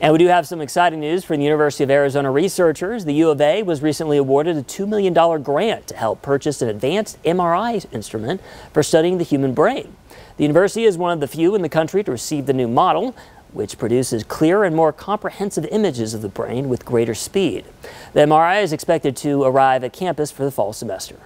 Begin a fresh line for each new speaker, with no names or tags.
And we do have some exciting news from the University of Arizona researchers. The U of A was recently awarded a $2 million grant to help purchase an advanced MRI instrument for studying the human brain. The university is one of the few in the country to receive the new model, which produces clearer and more comprehensive images of the brain with greater speed. The MRI is expected to arrive at campus for the fall semester.